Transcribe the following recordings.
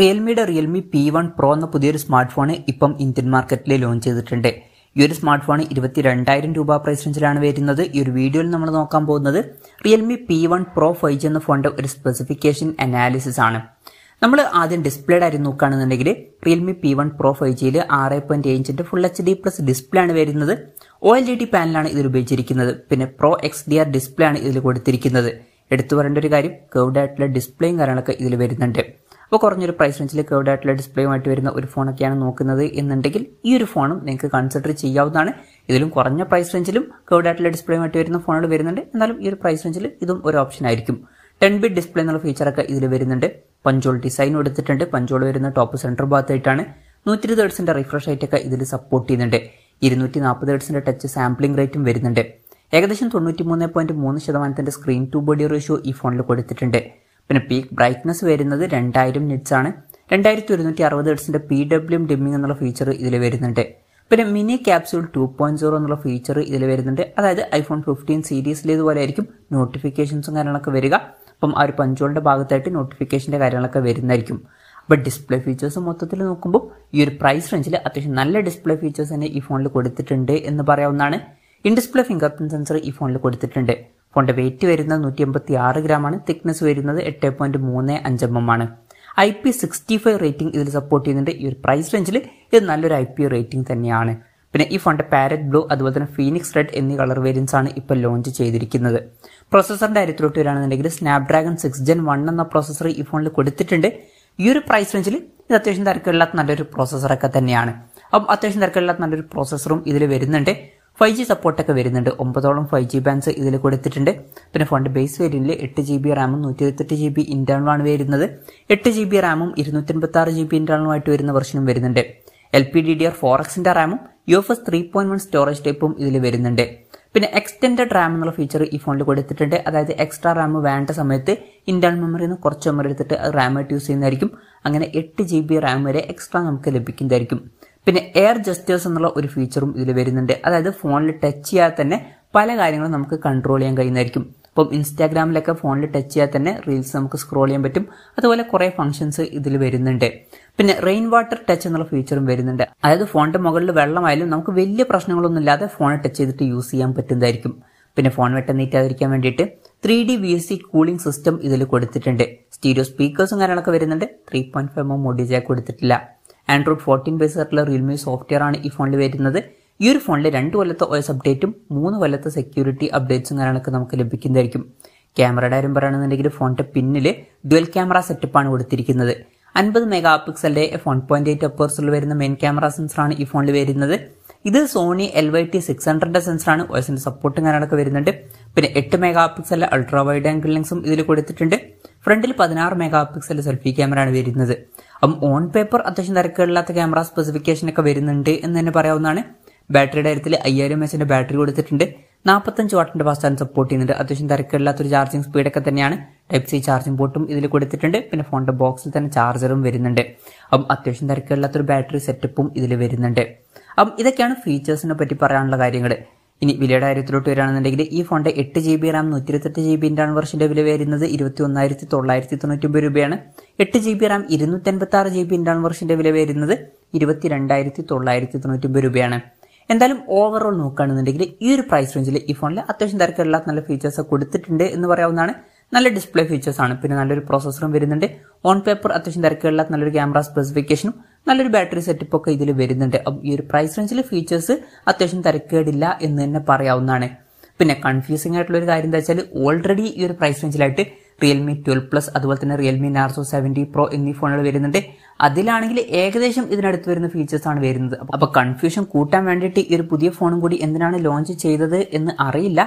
റിയൽമിയുടെ Realme P one pro എന്ന പുതിയൊരു smartphone ഇപ്പം ഇന്ത്യൻ മാർക്കറ്റിൽ ലോഞ്ച് ചെയ്തിട്ടുണ്ട്. ഈ ഒരു സ്മാർട്ട് ഫോൺ ഇരുപത്തി രണ്ടായിരം രൂപ പ്രൈസ് റേഞ്ചിലാണ് വരുന്നത്. ഈ ഒരു വീഡിയോയിൽ നമ്മൾ നോക്കാൻ പോകുന്നത് Realme P one pro five G എന്ന ഫോണിന്റെ ഒരു സ്പെസിഫിക്കേഷൻ അനാലിസിസ് ആണ്. നമ്മൾ ആദ്യം ഡിസ്പ്ലേ കാര്യം നോക്കുകയാണെന്നുണ്ടെങ്കിൽ Realme P one Pro five ജിയിൽ ആറ് point ഏഞ്ചിന്റെ full H D plus display ആണ് വരുന്നത്. ഒ എൽ ഇ ഡി പാനലാണ് ഇതിൽ ഉപയോഗിച്ചിരിക്കുന്നത്. പിന്നെ pro X D R display ആണ് ഇതിൽ കൊടുത്തിരിക്കുന്നത്. എടുത്തു പറയേണ്ട ഒരു കാര്യം ആയിട്ടുള്ള ഡിസ്പ്ലേയും കാര്യങ്ങളൊക്കെ ഇതിൽ വരുന്നുണ്ട്. അപ്പോൾ കുറഞ്ഞൊരു പ്രൈസ് റേഞ്ചിൽ കേർഡ് ആയിട്ടുള്ള ഡിസ്പ്ലേയുമായിട്ട് വരുന്ന ഒരു ഫോണൊക്കെയാണ് നോക്കുന്നത് എന്നുണ്ടെങ്കിൽ ഈ ഒരു ഫോണും നിങ്ങൾക്ക് കൺസിഡർ ചെയ്യാവുന്നതാണ്. ഇതിലും കുറഞ്ഞ പ്രൈസ് റേഞ്ചിലും കേർഡ് ആയിട്ടുള്ള ഡിസ്പ്ലേയുമായിട്ട് വരുന്ന ഫോണുകൾ വരുന്നുണ്ട്. എന്നാലും ഈ ഒരു പ്രൈസ് റേഞ്ചിൽ ഇതും ഒരു ഓപ്ഷൻ ആയിരിക്കും. ടെൻ ബിറ്റ് ഡിസ്പ്ലേ എന്നുള്ള ഫീച്ചറൊക്കെ ഇതിൽ വരുന്നുണ്ട്. പഞ്ചോൾ ഡിസൈൻ എടുത്തിട്ടുണ്ട് പഞ്ചോൾ വരുന്ന ടോപ്പ് സെന്റർ ഭാഗത്തായിട്ടാണ് നൂറ്റി ഇരുപത് ഹെർട്സിന്റെ റിഫ്രഷ് റേറ്റ് ഒക്കെ ഇതിൽ സപ്പോർട്ട് ചെയ്യുന്നുണ്ട്. ഇരുന്നൂറ്റി നാൽപ്പത് ഹെർട്സിന്റെ ടച്ച് സാമ്പിളിംഗ് റേറ്റും വരുന്നുണ്ട്. ഏകദേശം തൊണ്ണൂറ്റി മൂന്ന് പോയിന്റ് മൂന്ന് ശതമാനത്തിന്റെ സ്ക്രീൻ ടു ബോഡി റേഷ്യോ ഈ ഫോണിൽ കൊടുത്തിട്ടുണ്ട്. പിന്നെ പീക്ക് ബ്രൈറ്റ്നസ് വരുന്നത് രണ്ടായിരം നിറ്റ്സ് ആണ്. രണ്ടായിരത്തി ഒരുന്നൂറ്റി അറുപത് ഹെഡ്സിന്റെ പി ഡബ്ല്യു ഡിമ്മിംഗ് എന്നുള്ള ഫീച്ചർ ഇതിൽ വരുന്നുണ്ട്. പിന്നെ mini capsule two point zero എന്നുള്ള ഫീച്ചർ ഇതിൽ വരുന്നുണ്ട്. അതായത് ഐഫോൺ ഫിഫ്റ്റീൻ സീരീസിൽ ഇതുപോലെ ആയിരിക്കും നോട്ടിഫിക്കേഷൻസും കാര്യങ്ങളൊക്കെ വരിക. അപ്പം ആ ഒരു പഞ്ചോളിന്റെ ഭാഗത്തായിട്ട് നോട്ടിഫിക്കേഷന്റെ കാര്യങ്ങളൊക്കെ വരുന്നതായിരിക്കും. അപ്പോൾ ഡിസ്പ്ലേ ഫീച്ചേഴ്സ് മൊത്തത്തിൽ നോക്കുമ്പോൾ ഈ ഒരു പ്രൈസ് റേഞ്ചിൽ അത്യാവശ്യം നല്ല ഡിസ്പ്ലേ ഫീച്ചേഴ്സ് തന്നെ ഈ ഫോണിൽ കൊടുത്തിട്ടുണ്ട് എന്ന് പറയാവുന്നതാണ്. In display finger print sensor ഈ ഫോണിൽ കൊടുത്തിട്ടുണ്ട്. ഫോണിന്റെ വെയിറ്റ് വരുന്നത് നൂറ്റി എൺപത്തി ആറ് ഗ്രാമാണ് തിക്നെസ് വരുന്നത് എട്ട് പോയിന്റ് മൂന്ന് അഞ്ച് എം എം ആണ്. I P sixty five rating ഇതിൽ സപ്പോർട്ട് ചെയ്യുന്നുണ്ട്. ഈ ഒരു പ്രൈസ് റേഞ്ചിൽ ഇത് നല്ലൊരു ഐ പി റേറ്റിംഗ് തന്നെയാണ്. പിന്നെ ഈ ഫോണിന്റെ പാരറ്റ് ബ്ലൂ അതുപോലെ തന്നെ ഫീനിക്സ് റെഡ് എന്നീ കളർ വേരിയൻസ് ആണ് ഇപ്പോൾ ലോഞ്ച് ചെയ്തിരിക്കുന്നത്. പ്രോസസറിന്റെ കാര്യത്തിലോട്ട് വരികയാണെന്നുണ്ടെങ്കിൽ സ്നാപ്ഡ്രാഗൺ സിക്സ് ജെൻ വൺ എന്ന പ്രോസസർ ഈ ഫോണിൽ കൊടുത്തിട്ടുണ്ട്. ഈ ഒരു പ്രൈസ് റേഞ്ചിൽ ഇത് അത്യാവശ്യം തിരക്കില്ലാത്ത നല്ലൊരു പ്രോസസ്സറൊക്കെ തന്നെയാണ്. അപ്പം അത്യാവശ്യം തിരക്കില്ലാത്ത നല്ലൊരു പ്രോസസ്സറും ഇതിൽ വരുന്നുണ്ട്. ഫൈവ് ജി സപ്പോർട്ടൊക്കെ വരുന്നുണ്ട്. ഒമ്പതോളം ഫൈവ് ജി ബാൻസ് ഇതിൽ കൊടുത്തിട്ടുണ്ട്. പിന്നെ ഫോണിന്റെ ബേസ് വേരിയന്റിൽ എട്ട് ജി ബി റാമും നൂറ്റി ഇരുപത്തെട്ട് ജി ബി ഇന്റേണലുമാണ് വരുന്നത്. എട്ട് ജി ബി റാമും ഇരുന്നൂറ്റി അൻപത്തി ആറ് ജി ബി ഇന്റേണലുമായിട്ട് വരുന്ന വെർഷനും വരുന്നുണ്ട്. L P D D R four എക്സിന്റെ റാമും U F S three point one storage ടൈപ്പും ഇതിൽ വരുന്നുണ്ട്. പിന്നെ എക്സ്റ്റൻഡഡ് റാം എന്നുള്ള ഫീച്ചർ ഈ ഫോണിൽ കൊടുത്തിട്ടുണ്ട്. അതായത് എക്സ്ട്രാ റാം വേണ്ട സമയത്ത് ഇന്റേണൽ മെമ്മറിയിൽ നിന്ന് കുറച്ച് മെമ്മറി എടുത്തിട്ട് റാമായിട്ട് യൂസ് ചെയ്യുന്നതായിരിക്കും. അങ്ങനെ എട്ട് ജി ബി റാം വരെ എക്സ്ട്രാ നമുക്ക് ലഭിക്കുന്നതായിരിക്കും. പിന്നെ എയർ ജസ്റ്റേഴ്സ് എന്നുള്ള ഒരു ഫീച്ചറും ഇതിൽ വരുന്നുണ്ട്. അതായത് ഫോണിൽ ടച്ച് ചെയ്യാതെ തന്നെ പല കാര്യങ്ങളും നമുക്ക് കൺട്രോൾ ചെയ്യാൻ കഴിയുന്നതായിരിക്കും. ഇപ്പം ഇൻസ്റ്റാഗ്രാമിലൊക്കെ ഫോണിൽ ടച്ച് ചെയ്യാതെ തന്നെ റീൽസ് നമുക്ക് സ്ക്രോൾ ചെയ്യാൻ പറ്റും. അതുപോലെ കുറേ ഫംഗ്ഷൻസ് ഇതിൽ വരുന്നുണ്ട്. പിന്നെ റെയിൻ വാട്ടർ ടച്ച് എന്നുള്ള ഫീച്ചറും വരുന്നുണ്ട്. അതായത് ഫോണിന്റെ മുകളിൽ വെള്ളമായാലും നമുക്ക് വലിയ പ്രശ്നങ്ങളൊന്നും ഇല്ലാതെ ഫോൺ ടച്ച് ചെയ്തിട്ട് യൂസ് ചെയ്യാൻ പറ്റുന്നതായിരിക്കും. പിന്നെ ഫോൺ വെട്ടം നീറ്റാതിരിക്കാൻ വേണ്ടിയിട്ട് three D V S C cooling system ഇതിൽ കൊടുത്തിട്ടുണ്ട്. സ്റ്റീരിയോ സ്പീക്കേഴ്സും കാര്യങ്ങളൊക്കെ വരുന്നുണ്ട്. ത്രീ പോയിന്റ് ഫൈവ് ജാക്ക് കൊടുത്തിട്ടില്ല. ആൻഡ്രോയിഡ് ഫോർട്ടീൻ ബേസ് ആയിട്ടുള്ള റിയൽമി സോഫ്റ്റ്വെയർ ആണ് ഈ ഫോണിൽ വരുന്നത്. ഈ ഒരു ഫോണിൽ രണ്ട് കൊല്ലത്തെ ഒ എസ് അപ്ഡേറ്റും മൂന്ന് കൊല്ലത്തെ സെക്യൂരിറ്റി അപ്ഡേറ്റ്സും കാര്യങ്ങളൊക്കെ നമുക്ക് ലഭിക്കുന്നതായിരിക്കും. ക്യാമറയുടെ കാര്യം പറയുകയാണെന്നുണ്ടെങ്കിൽ ഫോണിന്റെ പിന്നിൽ ഡുവൽ ക്യാമറ സെറ്റപ്പാണ് കൊടുത്തിരിക്കുന്നത്. അൻപത് മെഗാ പിക്സലിന്റെ വൺ പോയിന്റ് എയ്റ്റ് അപ്പേഴ്സിൽ വരുന്ന മെയിൻ ക്യാമറ സെൻസറാണ് ഈ ഫോണിൽ വരുന്നത്. ഇത് Sony L Y T six ഹൺഡ്രഡിന്റെ സെൻസറാണ് വോയിസിന്റെ സപ്പോർട്ടും കാര്യങ്ങളൊക്കെ വരുന്നുണ്ട്. പിന്നെ എട്ട് മെഗാ പിക്സലിലെ അൾട്രാ വൈഡ് ആംഗിൾ ലെൻസും ഇതിൽ കൊടുത്തിട്ടുണ്ട്. ഫ്രണ്ടിൽ പതിനാറ് മെഗാ പിക്സൽ സെൽഫി ക്യാമറയാണ് വരുന്നത്. അപ്പം ഓൺ പേപ്പർ അത്യാവശ്യം തിരക്കുകളില്ലാത്ത ക്യാമറ സ്പെസിഫിക്കേഷൻ ഒക്കെ വരുന്നുണ്ട് എന്ന് തന്നെ പറയാവുന്നതാണ്. ബാറ്ററിയുടെ കാര്യത്തിൽ അയ്യായിരം എച്ചിന്റെ ബാറ്ററി കൊടുത്തിട്ടുണ്ട്. നാൽപ്പത്തഞ്ച് വാട്ടിന്റെ ഫാസ്റ്റ് സപ്പോർട്ട് ചെയ്യുന്നുണ്ട്. അത്യാവശ്യം തിരക്കില്ലാത്തൊരു ചാർജിംഗ് സ്പീഡൊക്കെ തന്നെയാണ്. ടൈപ്പ് സി ചാർജിംഗ് പോർട്ടും ഇതിൽ കൊടുത്തിട്ടുണ്ട്. പിന്നെ ഫോണിന്റെ ബോക്സിൽ തന്നെ ചാർജറും വരുന്നുണ്ട്. അപ്പം അത്യാവശ്യം തിരക്കില്ലാത്തൊരു ബാറ്ററി സെറ്റപ്പും ഇതിൽ വരുന്നുണ്ട്. അപ്പം ഇതൊക്കെയാണ് ഫീച്ചേഴ്സിനെ പറ്റി പറയാനുള്ള കാര്യങ്ങൾ ഇനി വിലയുടെ കാര്യത്തിലോട്ട് വരികയാണെന്നുണ്ടെങ്കിൽ ഈ ഫോണിന്റെ എട്ട് ജി ബി റാം നൂറ്റി ഇരുപത്തെട്ട് ജി ബി ആണ് വെർഷന്റെ വില വരുന്നത് ഇരുപത്തി ഒന്നായിരത്തി തൊള്ളായിരത്തി തൊണ്ണൂറ്റി ഒമ്പത് രൂപയാണ്. എട്ട് ജി ബി റാം ഇരുന്നൂറ്റി അൻപത്തി ആറ് ജി ബി ആണ് വെർഷന്റെ വില വരുന്നത് ഇരുപത്തി രണ്ടായിരത്തി തൊള്ളായിരത്തി തൊണ്ണൂറ്റി ഒമ്പത് രൂപയാണ്. എന്തായാലും ഓവറോൾ നോക്കുകയാണെന്നുണ്ടെങ്കിൽ ഈ ഒരു പ്രൈസ് റേഞ്ചിൽ ഈ ഫോണിൽ അത്യാവശ്യം തിരക്കുള്ള നല്ല ഫീച്ചേഴ്സ് കൊടുത്തിട്ടുണ്ട് എന്ന് പറയാവുന്നതാണ്. നല്ല ഡിസ്പ്ലേ ഫീച്ചേഴ്സ് ആണ്. പിന്നെ നല്ലൊരു പ്രോസസ്സറും വരുന്നുണ്ട്. ഓൺ പേപ്പർ അത്യാവശ്യം തിരക്കുള്ള നല്ലൊരു ക്യാമറ സ്പെസിഫിക്കേഷനും നല്ലൊരു ബാറ്ററി സെറ്റപ്പ് ഒക്കെ ഇതിൽ വരുന്നുണ്ട്. ഈ ഒരു പ്രൈസ് റേഞ്ചിൽ ഫീച്ചേഴ്സ് അത്യാവശ്യം തിരക്കേടില്ല എന്ന് തന്നെ പറയാവുന്നതാണ്. പിന്നെ കൺഫ്യൂസിംഗ് ആയിട്ടുള്ള ഒരു കാര്യം എന്താ വെച്ചാൽ ഓൾറെഡി ഈ ഒരു പ്രൈസ് റേഞ്ചിലായിട്ട് റിയൽമി ട്വൽവ് പ്ലസ് അതുപോലെ തന്നെ റിയൽമി നാർസോ സെവന്റി പ്രോ എന്നീ ഫോണുകൾ വരുന്നുണ്ട്. അതിലാണെങ്കിൽ ഏകദേശം ഇതിനടുത്ത് വരുന്ന ഫീച്ചേഴ്സ് ആണ് വരുന്നത്. അപ്പോൾ കൺഫ്യൂഷൻ കൂട്ടാൻ വേണ്ടിയിട്ട് ഈ ഒരു പുതിയ ഫോണും കൂടി എന്തിനാണ് ലോഞ്ച് ചെയ്തത് എന്ന് അറിയില്ല.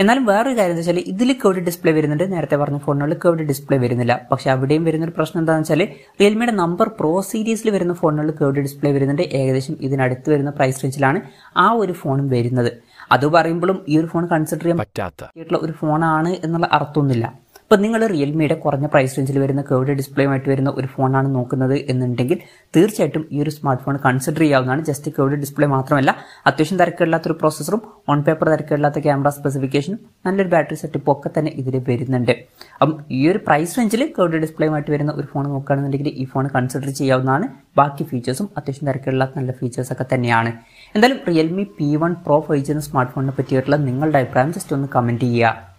എന്നാലും വേറൊരു കാര്യം എന്താ വെച്ചാൽ ഇതിൽ കേവിഡ് ഡിസ്പ്ലേ വരുന്നുണ്ട്. നേരത്തെ പറഞ്ഞ ഫോണുകളിൽ കേവിഡ് ഡിസ്പ്ലേ വരുന്നില്ല. പക്ഷെ അവിടെയും വരുന്ന ഒരു പ്രശ്നം എന്താണെന്ന് വെച്ചാൽ റിയൽമിയുടെ നമ്പർ പ്രോ സീരീസിൽ വരുന്ന ഫോണുകളിൽ കേവിഡ് ഡിസ്പ്ലേ വരുന്നുണ്ട്. ഏകദേശം ഇതിനടുത്ത് വരുന്ന പ്രൈസ് റേഞ്ചിലാണ് ആ ഒരു ഫോണും വരുന്നത്. അത് പറയുമ്പോഴും ഈ ഒരു ഫോൺ കൺസിഡർ ചെയ്യാൻ പറ്റാത്ത. ഒരു ഫോണാണ് എന്നുള്ള അർത്ഥമൊന്നുമില്ല. അപ്പോൾ നിങ്ങൾ റിയൽമിയുടെ കുറഞ്ഞ പ്രൈസ് റേഞ്ചിൽ വരുന്ന കേർഡ് ഡിസ്പ്ലേയുമായിട്ട് വരുന്ന ഒരു ഫോണാണ് നോക്കുന്നത് എന്നുണ്ടെങ്കിൽ തീർച്ചയായിട്ടും ഈ ഒരു സ്മാർട്ട് ഫോൺ കൺസിഡർ ചെയ്യാവുന്നതാണ്. ജസ്റ്റ് കേർഡ് ഡിസ്പ്ലേ മാത്രമല്ല അത്യാവശ്യം തിരക്കില്ലാത്ത ഒരു പ്രോസസ്സറും ഓൺ പേപ്പർ തിരക്കില്ലാത്ത ക്യാമറ സ്പെസിഫിക്കേഷനും നല്ലൊരു ബാറ്ററി സെറ്റപ്പ് ഒക്കെ തന്നെ ഇതിൽ വരുന്നുണ്ട്. അപ്പം ഈ ഒരു പ്രൈസ് റേഞ്ചിൽ കേർഡ് ഡിസ്പ്ലേയുമായിട്ട് വരുന്ന ഒരു ഫോൺ നോക്കുകയാണെന്നുണ്ടെങ്കിൽ ഈ ഫോൺ കൺസിഡർ ചെയ്യാവുന്നതാണ്. ബാക്കി ഫീച്ചേഴ്സും അത്യാവശ്യം തിരക്കില്ലാത്ത നല്ല ഫീച്ചേഴ്സ് ഒക്കെ തന്നെയാണ്. എന്തായാലും Realme P one pro five G എന്ന സ്മാർട്ട് ഫോണിനെ പറ്റിയിട്ടുള്ള നിങ്ങളുടെ അഭിപ്രായം ജസ്റ്റ് ഒന്ന് കമന്റ് ചെയ്യുക.